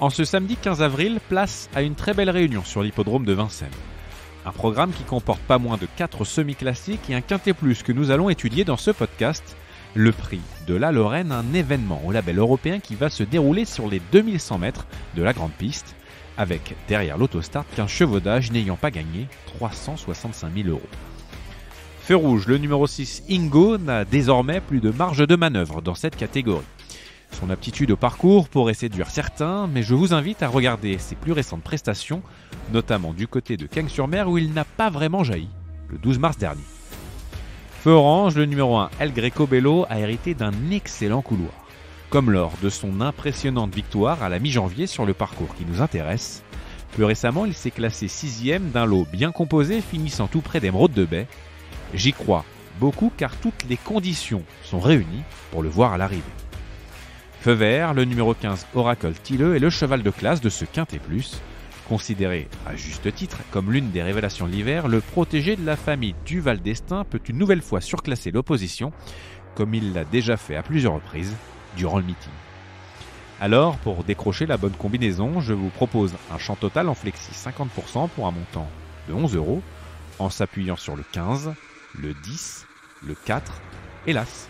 En ce samedi 15 avril, place à une très belle réunion sur l'hippodrome de Vincennes. Un programme qui comporte pas moins de 4 semi-classiques et un quintet plus que nous allons étudier dans ce podcast. Le prix de la Lorraine, un événement au label européen qui va se dérouler sur les 2100 mètres de la grande piste, avec derrière l'autostart qu'un chevaudages n'ayant pas gagné 365 000 euros. Feu rouge, le numéro 6 Ingo n'a désormais plus de marge de manœuvre dans cette catégorie. Son aptitude au parcours pourrait séduire certains, mais je vous invite à regarder ses plus récentes prestations, notamment du côté de Cagnes-sur-Mer où il n'a pas vraiment jailli, le 12 mars dernier. Feu orange, le numéro 1 El Greco Bello a hérité d'un excellent couloir. Comme lors de son impressionnante victoire à la mi-janvier sur le parcours qui nous intéresse, plus récemment il s'est classé sixième d'un lot bien composé finissant tout près d'Emeraude de Baie J'y crois beaucoup car toutes les conditions sont réunies pour le voir à l'arrivée. Feu vert, le numéro 15 Oracle Tilleux est le cheval de classe de ce Quintet Plus. Considéré à juste titre comme l'une des révélations de l'hiver, le protégé de la famille Duval d'Estaing peut une nouvelle fois surclasser l'opposition, comme il l'a déjà fait à plusieurs reprises durant le meeting. Alors, pour décrocher la bonne combinaison, je vous propose un champ total en flexi 50% pour un montant de 11 euros, en s'appuyant sur le 15, le 10, le 4 et l'As.